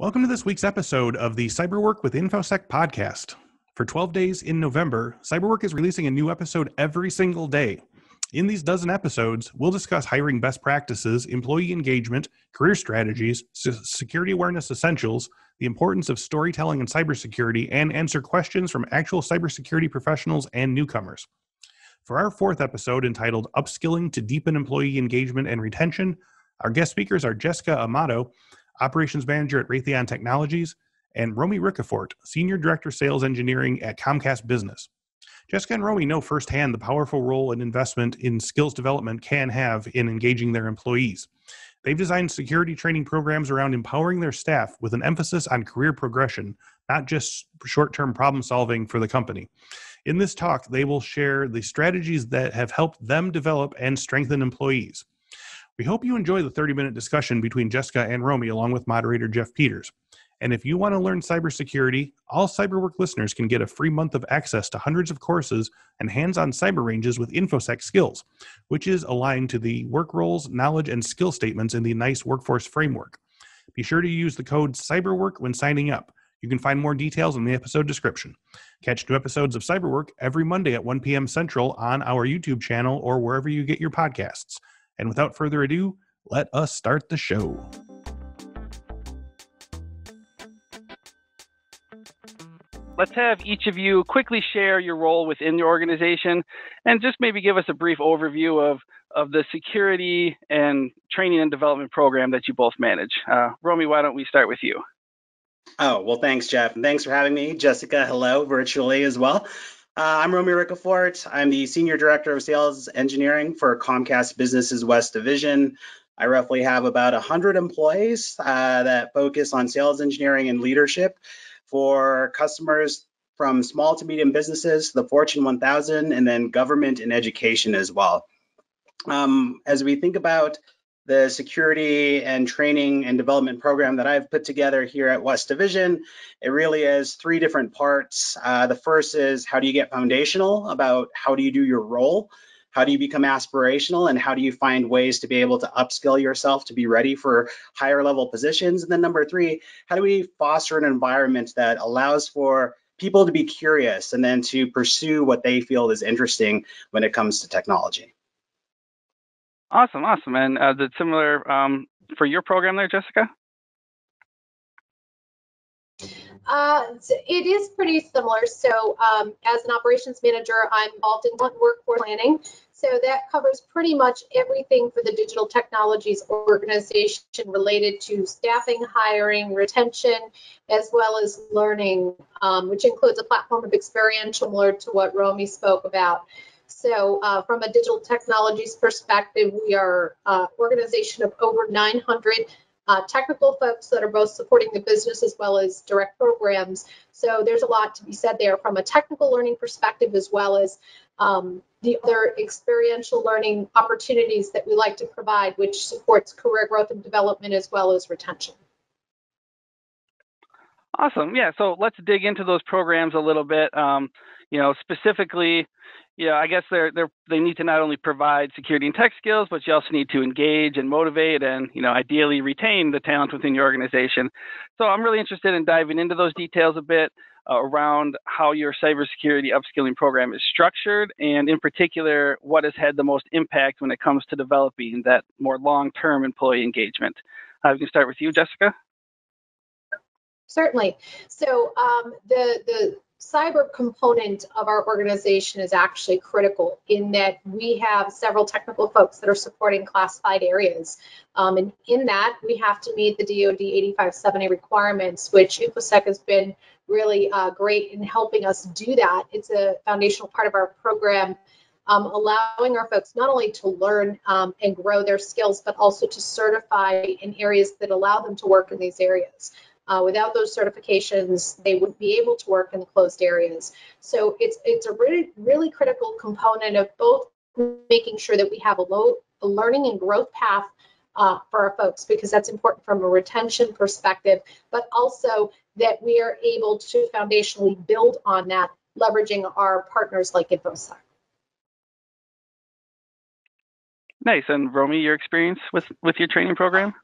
Welcome to this week's episode of the Cyberwork with InfoSec podcast. For 12 days in November, Cyberwork is releasing a new episode every single day. In these dozen episodes, we'll discuss hiring best practices, employee engagement, career strategies, security awareness essentials, the importance of storytelling and cybersecurity, and answer questions from actual cybersecurity professionals and newcomers. For our fourth episode entitled Upskilling to Deepen Employee Engagement and Retention, our guest speakers are Jessica Amato, Operations Manager at Raytheon Technologies, and Romy Ricafort, Senior Director Sales Engineering at Comcast Business. Jessica and Romy know firsthand the powerful role an investment in skills development can have in engaging their employees. They've designed security training programs around empowering their staff with an emphasis on career progression, not just short term problem solving for the company. In this talk, they will share the strategies that have helped them develop and strengthen employees. We hope you enjoy the 30 minute discussion between Jessica and Romy, along with moderator Jeff Peters. And if you want to learn cybersecurity, all CyberWork listeners can get a free month of access to hundreds of courses and hands on cyber ranges with InfoSec skills, which is aligned to the work roles, knowledge, and skill statements in the NICE workforce framework. Be sure to use the code CyberWork when signing up. You can find more details in the episode description. Catch new episodes of Cyberwork every Monday at 1 p.m. Central on our YouTube channel or wherever you get your podcasts. And without further ado, let us start the show. Let's have each of you quickly share your role within your organization and just maybe give us a brief overview of, of the security and training and development program that you both manage. Uh, Romy, why don't we start with you? Oh, well, thanks, Jeff. And thanks for having me. Jessica, hello, virtually as well. Uh, I'm Romy Ricafort. I'm the Senior Director of Sales Engineering for Comcast Business's West Division. I roughly have about 100 employees uh, that focus on sales engineering and leadership for customers from small to medium businesses, the Fortune 1000, and then government and education as well. Um, as we think about the security and training and development program that I've put together here at West Division. It really is three different parts. Uh, the first is how do you get foundational about how do you do your role? How do you become aspirational and how do you find ways to be able to upskill yourself to be ready for higher level positions? And then number three, how do we foster an environment that allows for people to be curious and then to pursue what they feel is interesting when it comes to technology? Awesome, awesome. And uh, similar um, for your program there, Jessica? Uh, it is pretty similar. So, um, as an operations manager, I'm involved in workforce planning. So, that covers pretty much everything for the digital technologies organization related to staffing, hiring, retention, as well as learning, um, which includes a platform of experiential, similar to what Romy spoke about. So uh, from a digital technologies perspective, we are an uh, organization of over 900 uh, technical folks that are both supporting the business as well as direct programs. So there's a lot to be said there from a technical learning perspective as well as um, the other experiential learning opportunities that we like to provide, which supports career growth and development as well as retention. Awesome. Yeah. So let's dig into those programs a little bit. Um, you know, specifically, yeah, I guess they're they're they need to not only provide security and tech skills, but you also need to engage and motivate and you know ideally retain the talent within your organization. So I'm really interested in diving into those details a bit uh, around how your cybersecurity upskilling program is structured, and in particular, what has had the most impact when it comes to developing that more long-term employee engagement. Uh, we can start with you, Jessica. Certainly. So um, the the cyber component of our organization is actually critical in that we have several technical folks that are supporting classified areas. Um, and in that, we have to meet the DoD 8570 requirements, which InfoSec has been really uh, great in helping us do that. It's a foundational part of our program, um, allowing our folks not only to learn um, and grow their skills, but also to certify in areas that allow them to work in these areas. Uh, without those certifications, they wouldn't be able to work in the closed areas. So it's it's a really really critical component of both making sure that we have a low a learning and growth path uh, for our folks because that's important from a retention perspective, but also that we are able to foundationally build on that, leveraging our partners like InfoSec. Nice. And Romy, your experience with with your training program?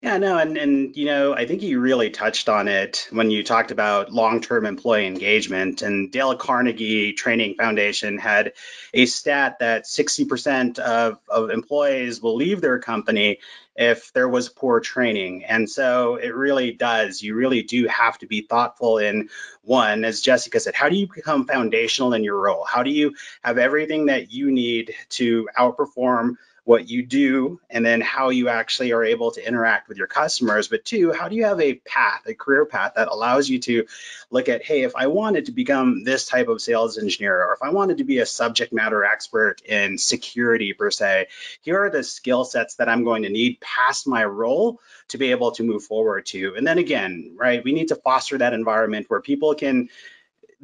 Yeah, no, and and you know, I think you really touched on it when you talked about long-term employee engagement. And Dale Carnegie Training Foundation had a stat that 60% of, of employees will leave their company if there was poor training. And so it really does. You really do have to be thoughtful in one, as Jessica said, how do you become foundational in your role? How do you have everything that you need to outperform what you do and then how you actually are able to interact with your customers. But two how do you have a path a career path that allows you to look at hey if i wanted to become this type of sales engineer or if i wanted to be a subject matter expert in security per se here are the skill sets that i'm going to need past my role to be able to move forward to. And then again right we need to foster that environment where people can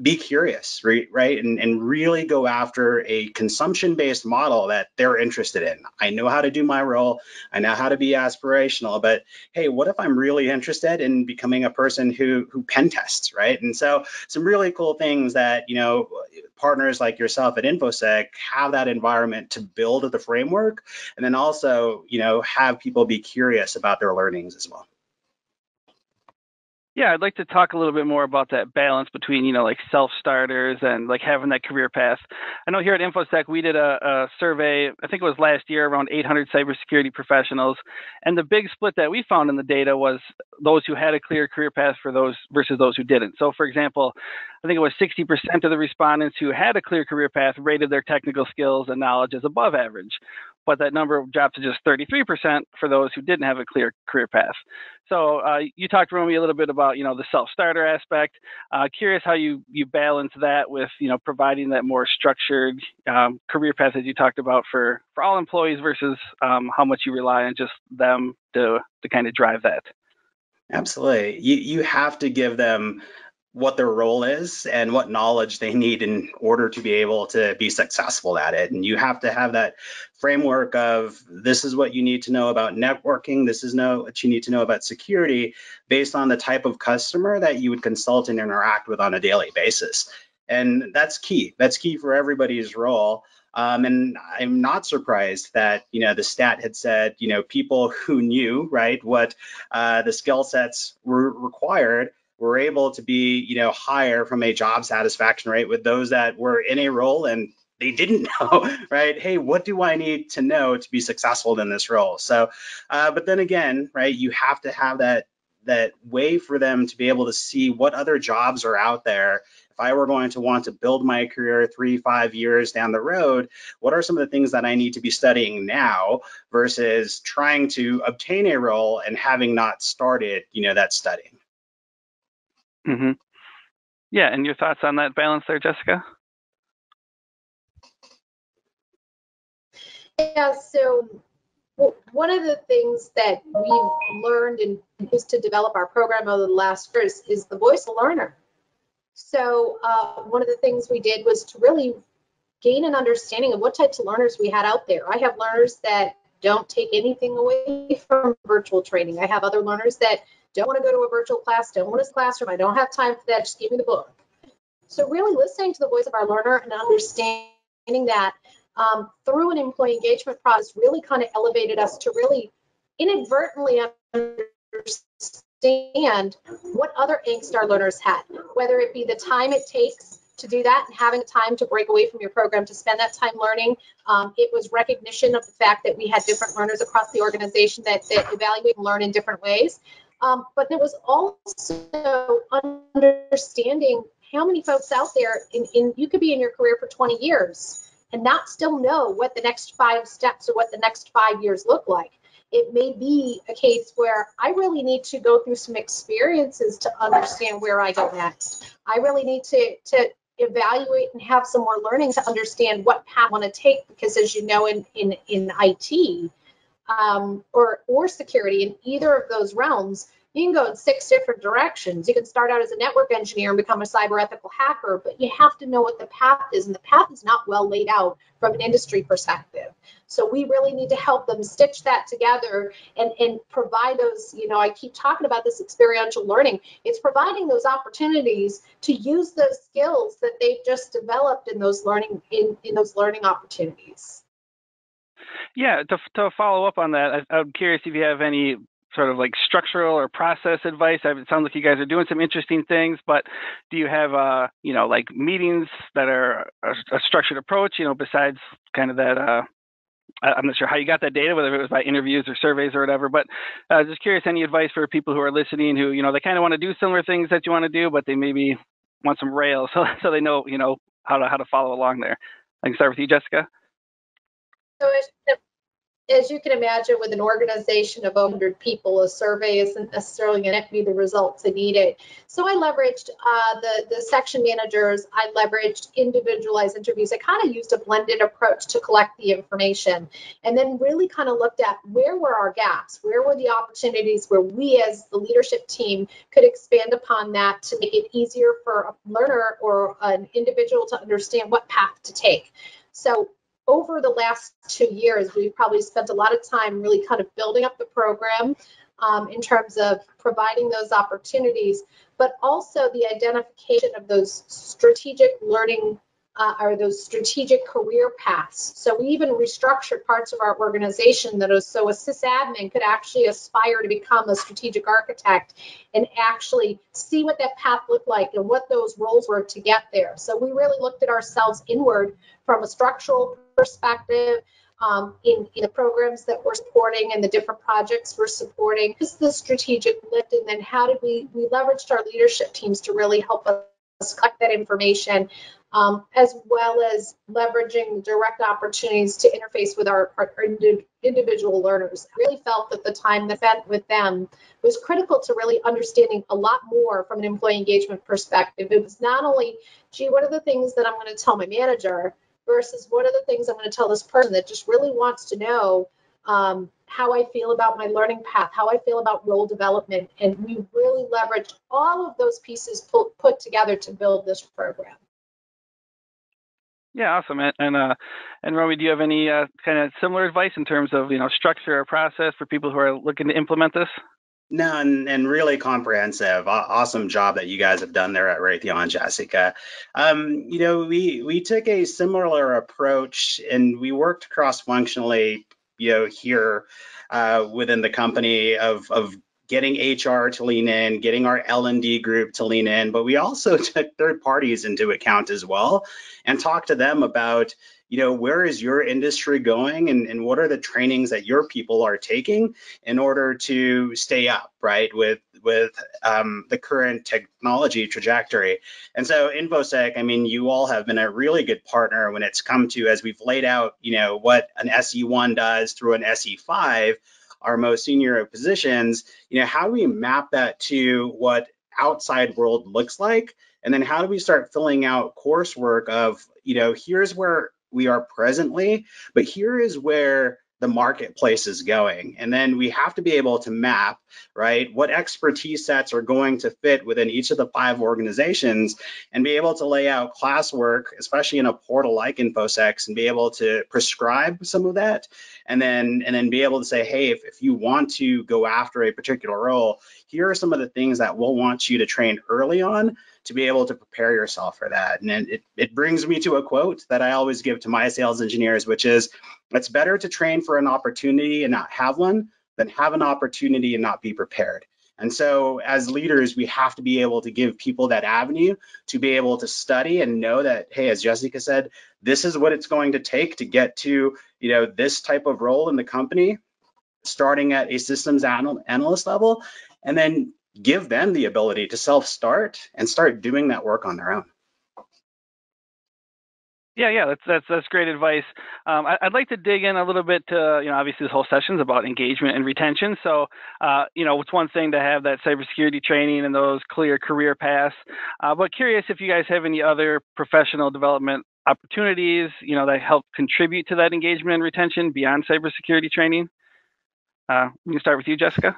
be curious, right? right? And, and really go after a consumption based model that they're interested in. I know how to do my role, I know how to be aspirational, but hey, what if I'm really interested in becoming a person who who pen tests, right? And so some really cool things that, you know, partners like yourself at InfoSec have that environment to build the framework and then also, you know, have people be curious about their learnings as well. Yeah, I'd like to talk a little bit more about that balance between, you know, like self starters and like having that career path. I know here at InfoSec, we did a, a, survey, I think it was last year, around 800 cybersecurity professionals. And the big split that we found in the data was those who had a clear career path for those versus those who didn't. So, for example, I think it was 60% of the respondents who had a clear career path rated their technical skills and knowledge as above average, but that number dropped to just 33% for those who didn't have a clear career path. So uh, you talked, Romy, a little bit about you know the self-starter aspect. Uh, curious how you you balance that with you know providing that more structured um, career path as you talked about for for all employees versus um, how much you rely on just them to to kind of drive that. Absolutely, you you have to give them what their role is and what knowledge they need in order to be able to be successful at it. And you have to have that framework of this is what you need to know about networking, this is know what you need to know about security based on the type of customer that you would consult and interact with on a daily basis. And that's key. That's key for everybody's role. Um, and I'm not surprised that you know the stat had said you know people who knew right what uh, the skill sets were required were able to be, you know, higher from a job satisfaction rate with those that were in a role and they didn't know, right? Hey, what do I need to know to be successful in this role? So, uh, but then again, right, you have to have that that way for them to be able to see what other jobs are out there. If I were going to want to build my career three, five years down the road, what are some of the things that I need to be studying now versus trying to obtain a role and having not started, you know, that studying? Mm-hmm. Yeah, and your thoughts on that balance there, Jessica? Yeah, so one of the things that we've learned and used to develop our program over the last years is the voice of learner. So uh, one of the things we did was to really gain an understanding of what types of learners we had out there. I have learners that don't take anything away from virtual training. I have other learners that don't want to go to a virtual class, don't want a classroom, I don't have time for that, just give me the book. So really listening to the voice of our learner and understanding that um, through an employee engagement process really kind of elevated us to really inadvertently understand what other angst our learners had, whether it be the time it takes to do that and having time to break away from your program to spend that time learning. Um, it was recognition of the fact that we had different learners across the organization that, that evaluate and learn in different ways. Um, but it was also understanding how many folks out there in, in you could be in your career for 20 years and not still know what the next five steps or what the next five years look like. It may be a case where I really need to go through some experiences to understand where I go next. I really need to, to evaluate and have some more learning to understand what path I want to take because as you know in, in, in IT, um, or or security in either of those realms, you can go in six different directions. You can start out as a network engineer and become a cyber ethical hacker, but you have to know what the path is, and the path is not well laid out from an industry perspective. So we really need to help them stitch that together and, and provide those, you know, I keep talking about this experiential learning. It's providing those opportunities to use those skills that they've just developed in those learning in, in those learning opportunities. Yeah, to, to follow up on that, I, am curious if you have any sort of like structural or process advice? It sounds like you guys are doing some interesting things, but do you have, uh, you know, like meetings that are a, a structured approach, you know, besides kind of that, uh, I'm not sure how you got that data, whether it was by interviews or surveys or whatever, but uh, just curious, any advice for people who are listening who, you know, they kind of want to do similar things that you want to do, but they maybe want some rails so, so they know, you know, how to, how to follow along there. I can start with you, Jessica. So as you can imagine, with an organization of 100 people, a survey isn't necessarily going to be the results that needed. So I leveraged uh, the, the section managers, I leveraged individualized interviews. I kind of used a blended approach to collect the information and then really kind of looked at where were our gaps, where were the opportunities where we as the leadership team could expand upon that to make it easier for a learner or an individual to understand what path to take. So over the last two years, we've probably spent a lot of time really kind of building up the program um, in terms of providing those opportunities, but also the identification of those strategic learning uh, are those strategic career paths. So we even restructured parts of our organization that was so a sysadmin could actually aspire to become a strategic architect and actually see what that path looked like and what those roles were to get there. So we really looked at ourselves inward from a structural perspective. Um, in, in, the programs that we're supporting and the different projects we're supporting, just the strategic lift, and then how did we we leveraged our leadership teams to really help us collect that information um, as well as leveraging direct opportunities to interface with our, our, individual learners. I really felt that the time that spent with them was critical to really understanding a lot more from an employee engagement perspective. It was not only, gee, what are the things that I'm going to tell my manager versus what are the things I'm going to tell this person that just really wants to know um, how I feel about my learning path, how I feel about role development. And we really leveraged all of those pieces put, put together to build this program. Yeah, awesome. And and, uh, and Romy, do you have any uh, kind of similar advice in terms of you know structure or process for people who are looking to implement this? No, and, and really comprehensive. Awesome job that you guys have done there at Raytheon, Jessica. Um, you know, we we took a similar approach and we worked cross functionally. You know, here uh, within the company of of getting HR to lean in, getting our L&D group to lean in, but we also took third parties into account as well and talked to them about, you know, where is your industry going and, and what are the trainings that your people are taking in order to stay up, right, with with um, the current technology trajectory. And so InfoSec, I mean, you all have been a really good partner when it's come to, as we've laid out, you know, what an SE1 does through an SE5, our most senior positions, you know, how do we map that to what outside world looks like? And then how do we start filling out coursework of, you know, here's where we are presently, but here is where the marketplace is going. And then we have to be able to map, right, what expertise sets are going to fit within each of the five organizations and be able to lay out classwork, especially in a portal like InfoSec, and be able to prescribe some of that. And then and then be able to say, hey, if, if you want to go after a particular role, here are some of the things that we'll want you to train early on to be able to prepare yourself for that. And it, it brings me to a quote that I always give to my sales engineers, which is it's better to train for an opportunity and not have one than have an opportunity and not be prepared. And so as leaders, we have to be able to give people that avenue to be able to study and know that, hey, as Jessica said, this is what it's going to take to get to, you know, this type of role in the company, starting at a systems anal analyst level, and then give them the ability to self-start and start doing that work on their own. Yeah, yeah, that's that's that's great advice. Um, I, would like to dig in a little bit to, you know, obviously this whole session is about engagement and retention. So, uh, you know, it's one thing to have that cybersecurity training and those clear career paths, uh, but curious if you guys have any other professional development opportunities, you know, that help contribute to that engagement and retention beyond cybersecurity training. Uh, we can start with you, Jessica.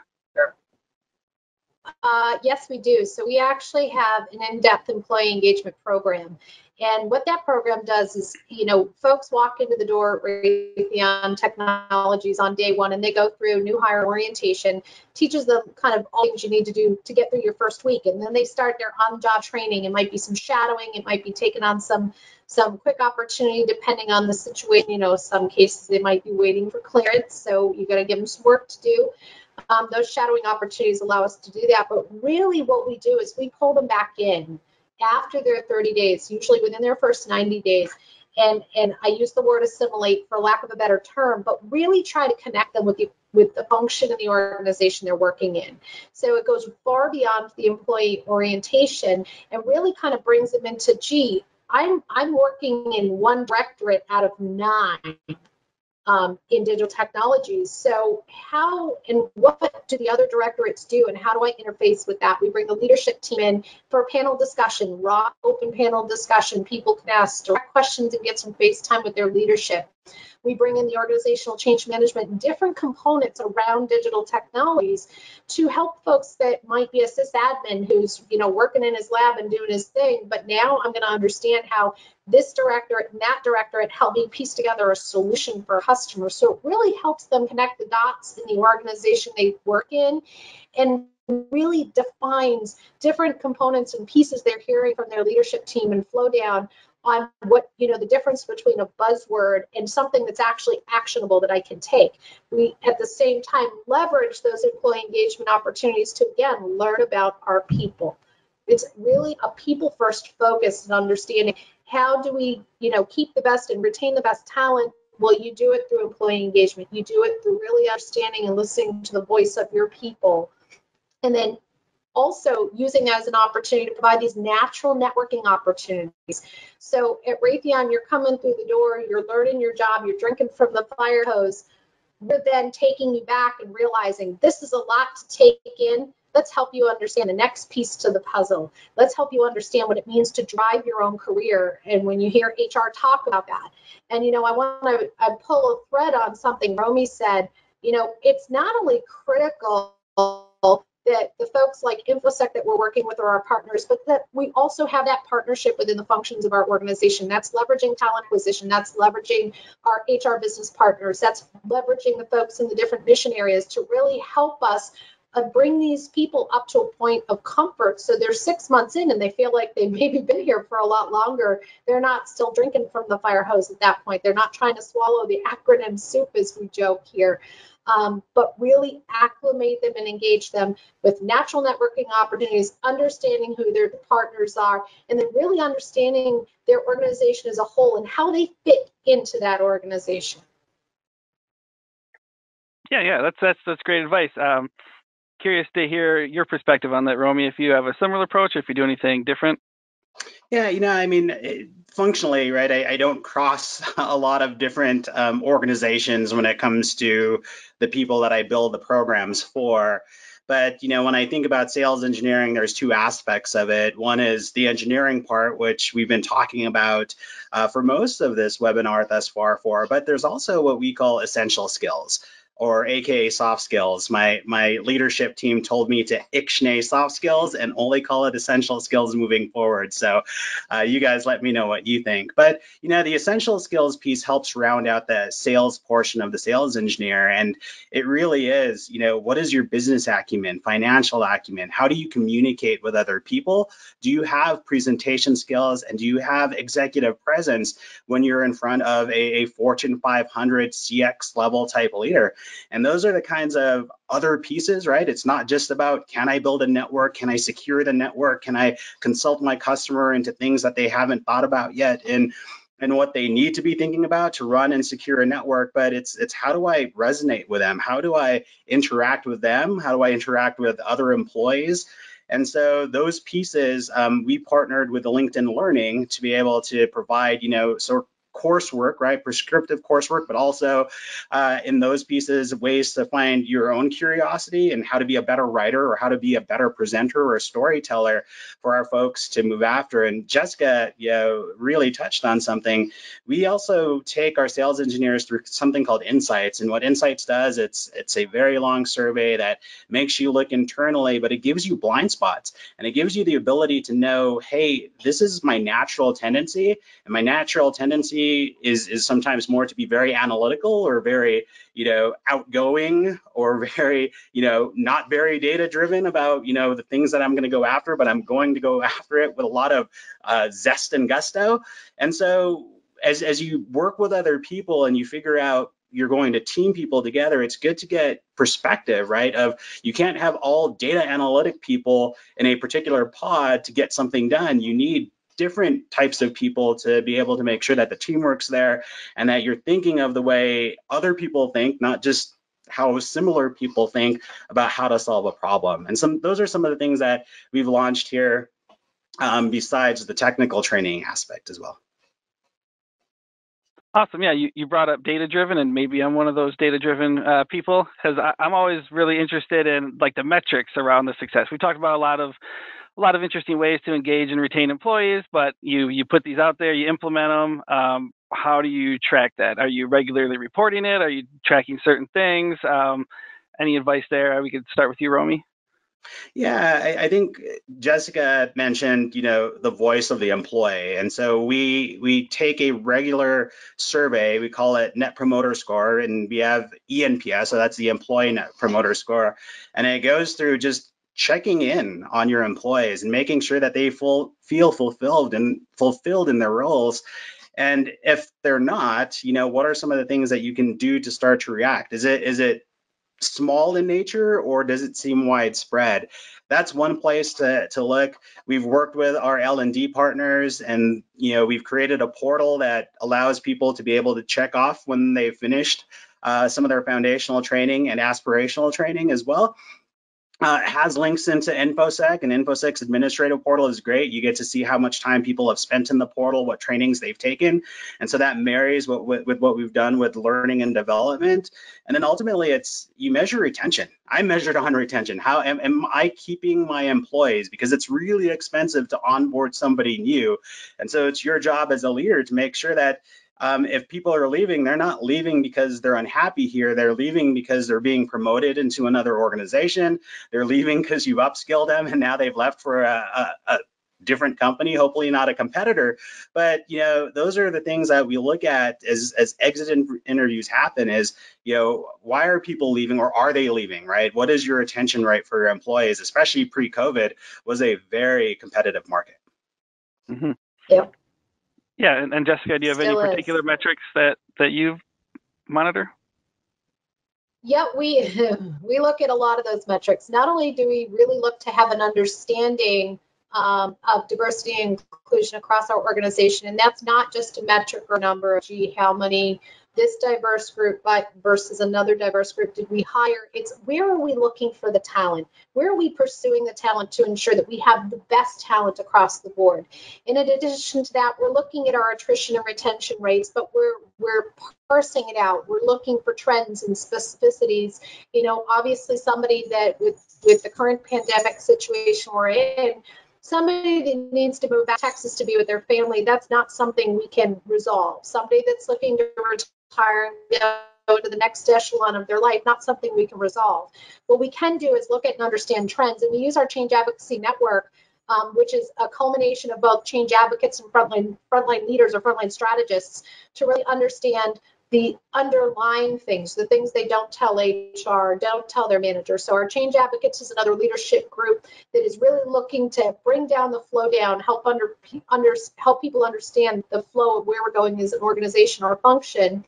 Uh, yes, we do. So we actually have an in-depth employee engagement program. And what that program does is, you know, folks walk into the door at Raytheon Technologies on day one and they go through new hire orientation, teaches them kind of all things you need to do to get through your first week. And then they start their on-job training. It might be some shadowing, it might be taking on some some quick opportunity depending on the situation. You know, some cases they might be waiting for clearance, so you got to give them some work to do. Um, those shadowing opportunities allow us to do that. But really, what we do is we pull them back in after their 30 days, usually within their first 90 days. And, and I use the word assimilate for lack of a better term, but really try to connect them with the with the function of the organization they're working in. So it goes far beyond the employee orientation and really kind of brings them into, gee, I'm I'm working in one directorate out of nine um, in digital technologies. So how and what do the other directorates do and how do I interface with that? We bring the leadership team in for a panel discussion, raw open panel discussion. People can ask direct questions and get some face time with their leadership. We bring in the organizational change management and different components around digital technologies to help folks that might be a sysadmin who's, you know, working in his lab and doing his thing, but now I'm going to understand how this directorate and that directorate help me piece together a solution for a customer. So it really helps them connect the dots in the organization they work in and really defines different components and pieces they're hearing from their leadership team and flow down on what you know the difference between a buzzword and something that's actually actionable that I can take. We at the same time leverage those employee engagement opportunities to again learn about our people. It's really a people first focus and understanding how do we you know keep the best and retain the best talent well, you do it through employee engagement. You do it through really understanding and listening to the voice of your people. And then also using that as an opportunity to provide these natural networking opportunities. So at Raytheon, you're coming through the door, you're learning your job, you're drinking from the fire hose. We're then taking you back and realizing this is a lot to take in. Let's help you understand the next piece to the puzzle. Let's help you understand what it means to drive your own career. And when you hear HR talk about that, and you know, I want to I pull a thread on something Romy said. You know, it's not only critical that the folks like InfoSec that we're working with are our partners, but that we also have that partnership within the functions of our organization. That's leveraging talent acquisition, that's leveraging our HR business partners, that's leveraging the folks in the different mission areas to really help us uh, bring these people up to a point of comfort. So they're six months in and they feel like they've maybe been here for a lot longer. They're not still drinking from the fire hose at that point. They're not trying to swallow the acronym soup as we joke here um, but really acclimate them and engage them with natural networking opportunities, understanding who their partners are, and then really understanding their organization as a whole and how they fit into that organization. Yeah, yeah, that's that's that's great advice. Um, curious to hear your perspective on that, Romy. If you have a similar approach, if you do anything different. Yeah, you know, I mean, functionally, right, I, I, don't cross a lot of different um, organizations when it comes to the people that I build the programs for. But you know, when I think about sales engineering, there's two aspects of it. One is the engineering part, which we've been talking about uh, for most of this webinar thus far. For, but there's also what we call essential skills or aka soft skills. My my leadership team told me to ixnay soft skills and only call it essential skills moving forward. So uh, you guys let me know what you think. But you know the essential skills piece helps round out the sales portion of the sales engineer, and it really is you know what is your business acumen, financial acumen? How do you communicate with other people? Do you have presentation skills and do you have executive presence when you're in front of a, a Fortune 500 CX level type leader? And those are the kinds of other pieces, right? It's not just about can I build a network? Can I secure the network? Can I consult my customer into things that they haven't thought about yet? And and what they need to be thinking about to run and secure a network but it's it's how do i resonate with them how do i interact with them how do i interact with other employees and so those pieces um, we partnered with linkedin learning to be able to provide you know sort coursework, right? Prescriptive coursework, but also uh, in those pieces, ways to find your own curiosity and how to be a better writer or how to be a better presenter or storyteller for our folks to move after. And Jessica, you know, really touched on something. We also take our sales engineers through something called Insights. And what Insights does, it's it's a very long survey that makes you look internally, but it gives you blind spots and it gives you the ability to know, hey, this is my natural tendency, and my natural tendency is is sometimes more to be very analytical or very you know outgoing or very you know not very data driven about you know the things that I'm going to go after, but I'm going to go after it with a lot of uh, zest and gusto. And so as as you work with other people and you figure out you're going to team people together, it's good to get perspective, right? Of you can't have all data analytic people in a particular pod to get something done. You need different types of people to be able to make sure that the team works there and that you're thinking of the way other people think, not just how similar people think about how to solve a problem. And some those are some of the things that we've launched here um, besides the technical training aspect as well. Awesome. Yeah, you, you brought up data driven, and maybe I'm one of those data driven uh, people because I'm always really interested in like the metrics around the success. We talked about a lot of a lot of interesting ways to engage and retain employees, but you you put these out there, you implement them. Um, how do you track that? Are you regularly reporting it? Are you tracking certain things? Um, any advice there? We could start with you, Romy. Yeah, I, I, think Jessica mentioned, you know, the voice of the employee, and so we we take a regular survey. We call it Net Promoter Score, and we have ENPS, so that's the Employee Net Promoter Score, and it goes through just checking in on your employees and making sure that they full, feel fulfilled and fulfilled in their roles. And if they're not, you know, what are some of the things that you can do to start to react? Is it is it small in nature or does it seem widespread? That's one place to, to look. We've worked with our L&D partners and you know we've created a portal that allows people to be able to check off when they've finished uh, some of their foundational training and aspirational training as well uh, has links into InfoSec, and InfoSec's administrative portal is great. You get to see how much time people have spent in the portal, what trainings they've taken, and so that marries what, with, with what we've done with learning and development. And then ultimately, it's you measure retention. I measured on retention. How am, am I keeping my employees? Because it's really expensive to onboard somebody new, and so it's your job as a leader to make sure that um, if people are leaving, they're not leaving because they're unhappy here. They're leaving because they're being promoted into another organization. They're leaving because you upskilled them and now they've left for a, a, a different company, hopefully not a competitor. But you know, those are the things that we look at as as exit in- interviews happen. Is you know, why are people leaving or are they leaving? Right? What is your attention rate for your employees, especially pre-COVID, was a very competitive market. Mm-hmm. Yep. Yeah, and, and Jessica, do you have Still any particular is. metrics that that you monitor? Yeah, we we look at a lot of those metrics. Not only do we really look to have an understanding um, of diversity and inclusion across our organization, and that's not just a metric or number. Gee, how many this diverse group but versus another diverse group did we hire? It's where are we looking for the talent? Where are we pursuing the talent to ensure that we have the best talent across the board? In addition to that we're looking at our attrition and retention rates but we're we're parsing it out. We're looking for trends and specificities. You know obviously somebody that with with the current pandemic situation we're in somebody that needs to move back to Texas to be with their family, that's not something we can resolve. Somebody that's looking to retire and go to the next echelon of their life, not something we can resolve. What we can do is look at and understand trends, and we use our change advocacy network, um, which is a culmination of both change advocates and frontline frontline leaders or frontline strategists to really understand the underlying things, the things they don't tell HR, don't tell their manager. So our change advocates is another leadership group that is really looking to bring down the flow down, help under, under help people understand the flow of where we're going as an organization or function.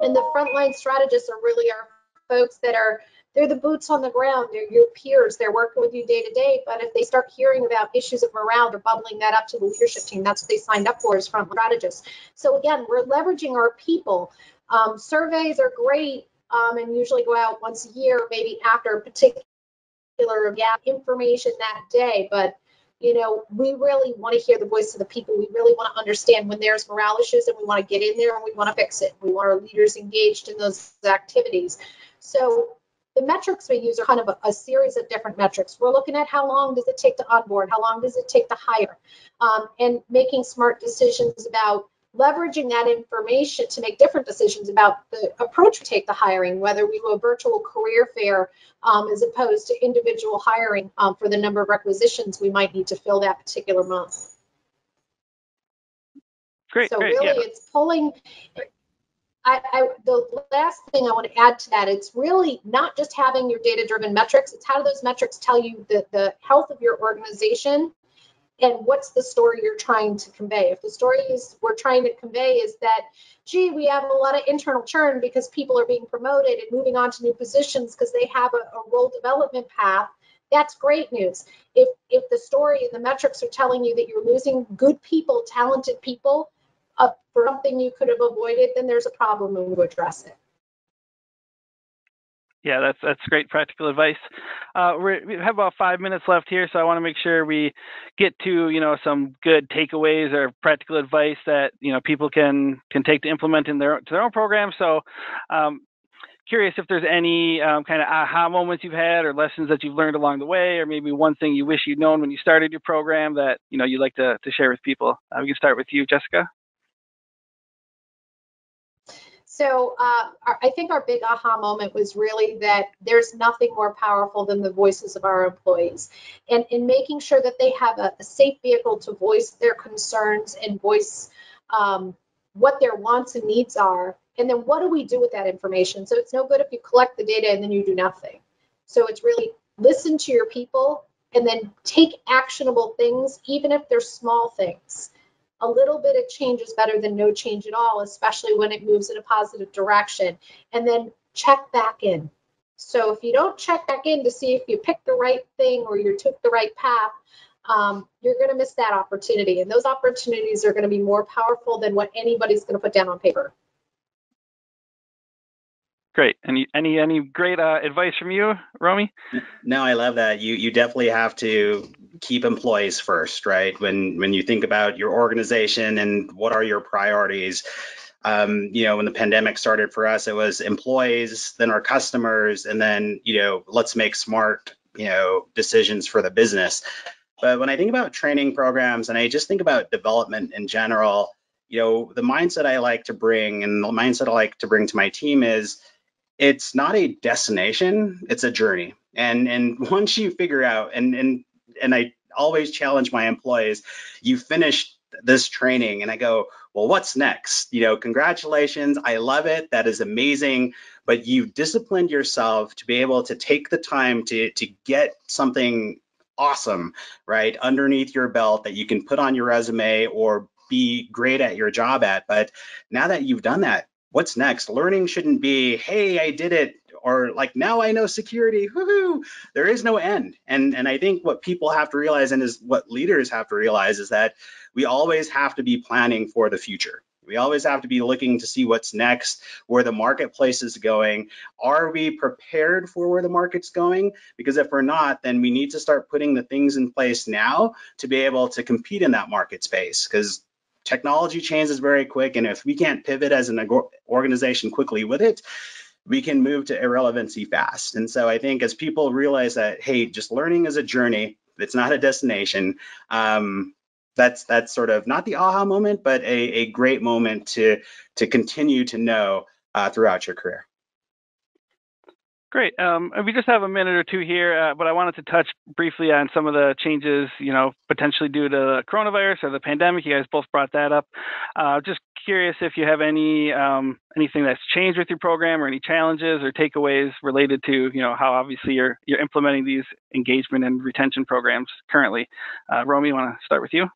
And the frontline strategists are really our folks that are they're the boots on the ground. They're your peers. They're working with you day to day. But if they start hearing about issues of morale, they're bubbling that up to the leadership team. That's what they signed up for as front strategists. So again, we're leveraging our people. Um, surveys are great um, and usually go out once a year, maybe after a particular gap information that day. But you know, we really want to hear the voice of the people. We really want to understand when there's morale issues and we want to get in there and we want to fix it. We want our leaders engaged in those activities. So the metrics we use are kind of a, a, series of different metrics. We're looking at how long does it take to onboard, how long does it take to hire, um, and making smart decisions about leveraging that information to make different decisions about the approach we take to hiring, whether we do a virtual career fair um, as opposed to individual hiring um, for the number of requisitions we might need to fill that particular month. Great. So great, really, yeah. it's pulling I, I, the last thing I want to add to that, it's really not just having your data-driven metrics. It's how do those metrics tell you the, the health of your organization and what's the story you're trying to convey. If the story is we're trying to convey is that, gee, we have a lot of internal churn because people are being promoted and moving on to new positions because they have a, a role development path, that's great news. If if the story and the metrics are telling you that you're losing good people, talented people, uh, for something you could have avoided, then there's a problem and we address it. Yeah, that's that's great practical advice. Uh, we have about five minutes left here, so I want to make sure we get to you know some good takeaways or practical advice that you know people can can take to implement in their to their own program. So, um, curious if there's any um, kind of aha moments you've had or lessons that you've learned along the way, or maybe one thing you wish you'd known when you started your program that you know you'd like to to share with people. Uh, we can start with you, Jessica. So uh, I think our big aha moment was really that there's nothing more powerful than the voices of our employees, and in making sure that they have a, a safe vehicle to voice their concerns and voice um, what their wants and needs are, and then what do we do with that information? So it's no good if you collect the data and then you do nothing. So it's really listen to your people and then take actionable things, even if they're small things a little bit of change is better than no change at all, especially when it moves in a positive direction. And then check back in. So if you don't check back in to see if you picked the right thing or you took the right path, um, you're going to miss that opportunity. And those opportunities are going to be more powerful than what anybody's going to put down on paper. Great. Any any any great uh, advice from you, Romy? No, I love that. You you definitely have to keep employees first, right? When when you think about your organization and what are your priorities. Um, you know, when the pandemic started for us, it was employees, then our customers, and then you know, let's make smart you know decisions for the business. But when I think about training programs and I just think about development in general, you know, the mindset I like to bring and the mindset I like to bring to my team is it's not a destination, it's a journey. And and once you figure out and and and I always challenge my employees, you finished this training and I go, well, what's next? You know, congratulations. I love it. That is amazing. But you've disciplined yourself to be able to take the time to, to get something awesome, right, underneath your belt that you can put on your resume or be great at your job at. But now that you've done that, what's next? Learning shouldn't be, hey, I did it, or like now I know security. Woohoo! There is no end. And and I think what people have to realize and is what leaders have to realize is that we always have to be planning for the future. We always have to be looking to see what's next, where the marketplace is going. Are we prepared for where the market's going? Because if we're not, then we need to start putting the things in place now to be able to compete in that market space. Because technology changes very quick, and if we can't pivot as an organization quickly with it, we can move to irrelevancy fast. And so I think as people realize that, hey, just learning is a journey, it's not a destination. Um, that's that's sort of not the aha moment, but a, a great moment to to continue to know uh, throughout your career. Great. Um, we just have a minute or two here, uh, but I wanted to touch briefly on some of the changes, you know, potentially due to coronavirus or the pandemic. You guys both brought that up. Uh, just curious if you have any um, anything that's changed with your program or any challenges or takeaways related to, you know, how obviously you're you're implementing these engagement and retention programs currently. Uh, Romy, want to start with you?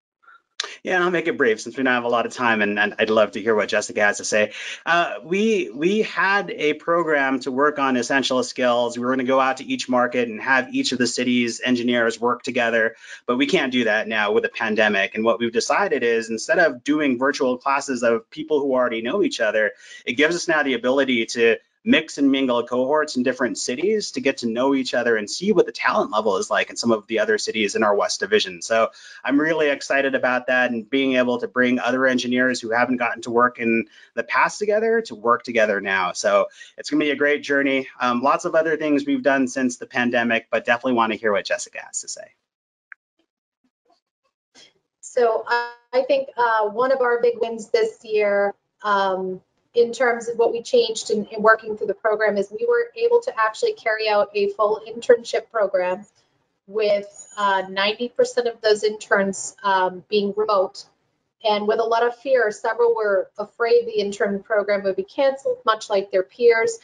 Yeah, I'll make it brief since we don't have a lot of time, and, and I'd love to hear what Jessica has to say. Uh, we we had a program to work on essential skills. We were going to go out to each market and have each of the city's engineers work together, but we can't do that now with the pandemic. And what we've decided is instead of doing virtual classes of people who already know each other, it gives us now the ability to mix and mingle cohorts in different cities to get to know each other and see what the talent level is like in some of the other cities in our West Division. So I'm really excited about that and being able to bring other engineers who haven't gotten to work in the past together to work together now. So it's going to be a great journey. Um, lots of other things we've done since the pandemic, but definitely want to hear what Jessica has to say. So I think uh, one of our big wins this year um, in terms of what we changed in, in, working through the program is we were able to actually carry out a full internship program with uh, 90% of those interns um, being remote. And with a lot of fear, several were afraid the intern program would be canceled, much like their peers.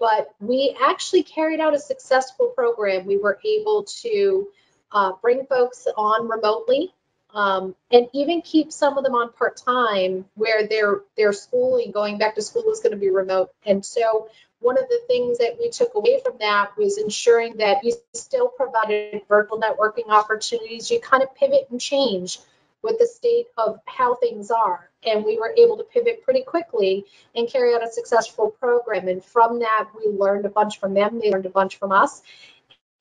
But we actually carried out a successful program. We were able to uh, bring folks on remotely um, and even keep some of them on part time where their their schooling going back to school is going to be remote. And so one of the things that we took away from that was ensuring that you still provided virtual networking opportunities. You kind of pivot and change with the state of how things are. And we were able to pivot pretty quickly and carry out a successful program. And from that, we learned a bunch from them. They learned a bunch from us.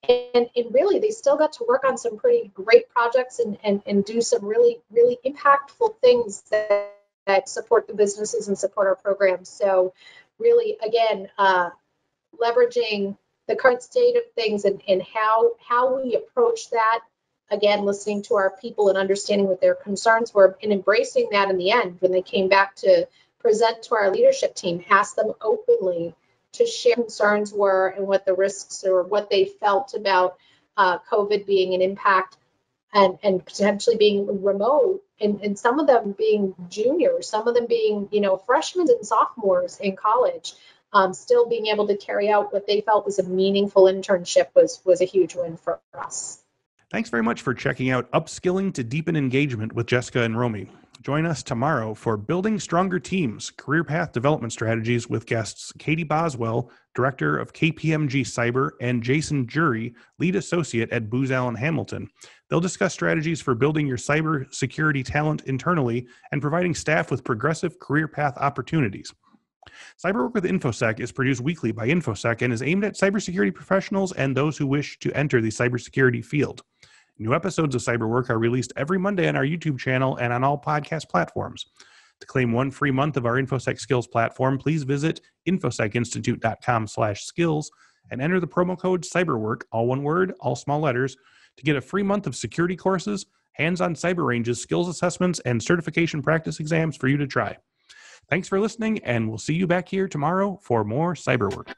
And, and really, they still got to work on some pretty great projects and, and, and do some really, really impactful things that, that support the businesses and support our programs. So, really, again, uh, leveraging the current state of things and, and how, how we approach that again, listening to our people and understanding what their concerns were and embracing that in the end when they came back to present to our leadership team, ask them openly to share concerns were and what the risks or what they felt about uh, COVID being an impact and, and potentially being remote and, and some of them being juniors, some of them being, you know, freshmen and sophomores in college. Um, still being able to carry out what they felt was a meaningful internship was was a huge win for us. Thanks very much for checking out Upskilling to Deepen Engagement with Jessica and Romy. Join us tomorrow for Building Stronger Teams Career Path Development Strategies with guests Katie Boswell, Director of KPMG Cyber, and Jason Jury, Lead Associate at Booz Allen Hamilton. They'll discuss strategies for building your cyber security talent internally and providing staff with progressive career path opportunities. Cyberwork with InfoSec is produced weekly by InfoSec and is aimed at cybersecurity professionals and those who wish to enter the cybersecurity field. New episodes of Cyberwork are released every Monday on our YouTube channel and on all podcast platforms. To claim one free month of our InfoSec Skills platform, please visit infosecinstitute.com slash skills and enter the promo code CYBERWORK, all one word, all small letters, to get a free month of security courses, hands-on cyber ranges, skills assessments, and certification practice exams for you to try. Thanks for listening, and we'll see you back here tomorrow for more Cyberwork.